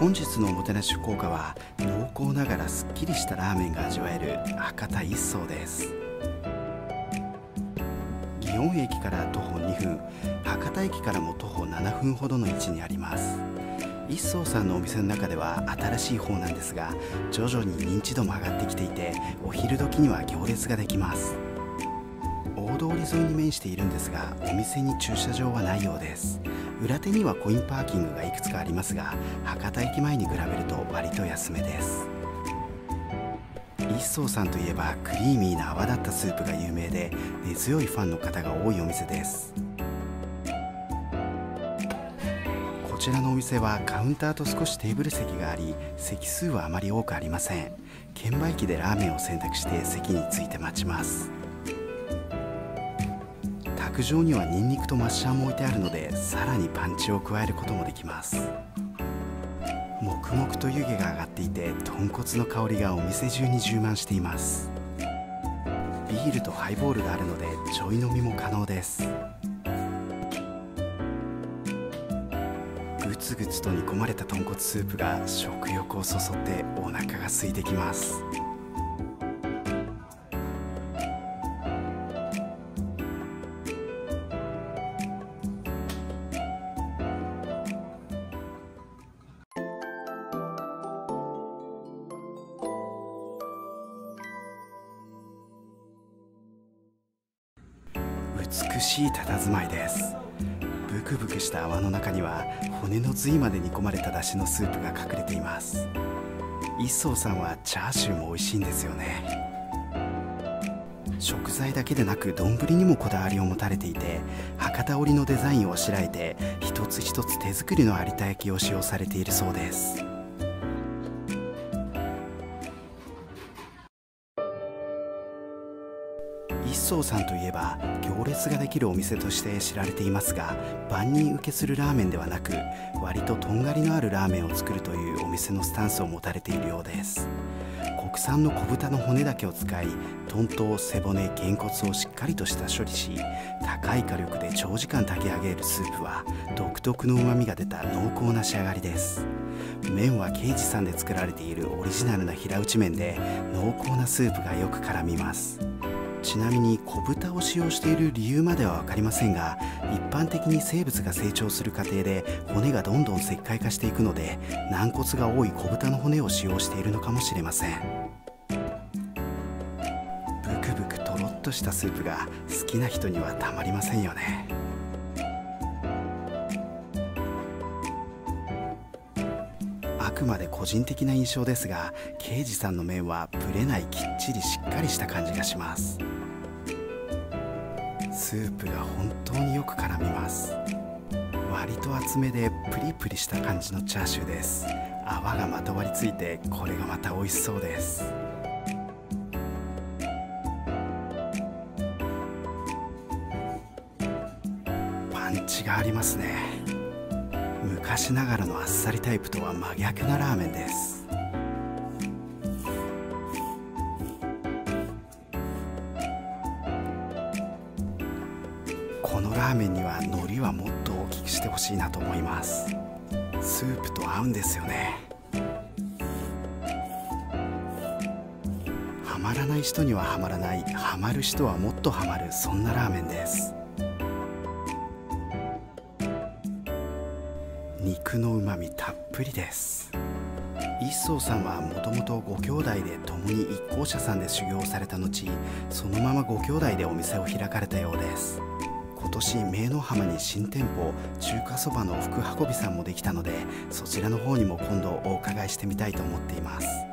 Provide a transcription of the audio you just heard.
本日のおもてなし福岡は濃厚ながらすっきりしたラーメンが味わえる博多一層です。祇園駅から徒歩2分博多駅からも徒歩7分ほどの位置にあります。一層さんのお店の中では新しい方なんですが徐々に認知度も上がってきていてお昼時には行列ができます。通り沿いに面しているんですがお店に駐車場はないようです。裏手にはコインパーキングがいくつかありますが博多駅前に比べると割と安めです。一層さんといえばクリーミーな泡立ったスープが有名で根強いファンの方が多いお店です。こちらのお店はカウンターと少しテーブル席があり席数はあまり多くありません。券売機でラーメンを選択して席について待ちます。卓上にはニンニクとマッシャーも置いてあるのでさらにパンチを加えることもできます。黙々と湯気が上がっていて豚骨の香りがお店中に充満しています。ビールとハイボールがあるのでちょい飲みも可能です。ぐつぐつと煮込まれた豚骨スープが食欲をそそってお腹が空いてきます。美しい佇まいです。ブクブクした泡の中には骨の髄まで煮込まれた出汁のスープが隠れています。一層さんはチャーシューも美味しいんですよね。食材だけでなく丼にもこだわりを持たれていて博多織のデザインをあしらえて一つ一つ手作りの有田焼を使用されているそうです。一層さんといえば行列ができるお店として知られていますが万人受けするラーメンではなく割ととんがりのあるラーメンを作るというお店のスタンスを持たれているようです。国産の小豚の骨だけを使い豚頭背骨げんこつをしっかりとした処理し高い火力で長時間炊き上げるスープは独特のうまみが出た濃厚な仕上がりです。麺は刑事さんで作られているオリジナルな平打ち麺で濃厚なスープがよく絡みます。ちなみに小豚を使用している理由までは分かりませんが一般的に生物が成長する過程で骨がどんどん石灰化していくので軟骨が多い小豚の骨を使用しているのかもしれません。ブクブクとろっとしたスープが好きな人にはたまりませんよね。あくまで個人的な印象ですが刑事さんの麺はブレないきっちりしっかりした感じがします。スープが本当によく絡みます。割と厚めでプリプリした感じのチャーシューです。泡がまとわりついてこれがまた美味しそうです。パンチがありますね。昔ながらのあっさりタイプとは真逆なラーメンです。このラーメンには海苔はもっと大きくしてほしいなと思います。スープと合うんですよね。ハマらない人にはハマらないハマる人はもっとハマるそんなラーメンです。肉のうまみたっぷりです。一層さんはもともとご兄弟で共に一行者さんで修行された後そのままご兄弟でお店を開かれたようです。今年明の浜に新店舗中華そばの福運びさんもできたのでそちらの方にも今度お伺いしてみたいと思っています。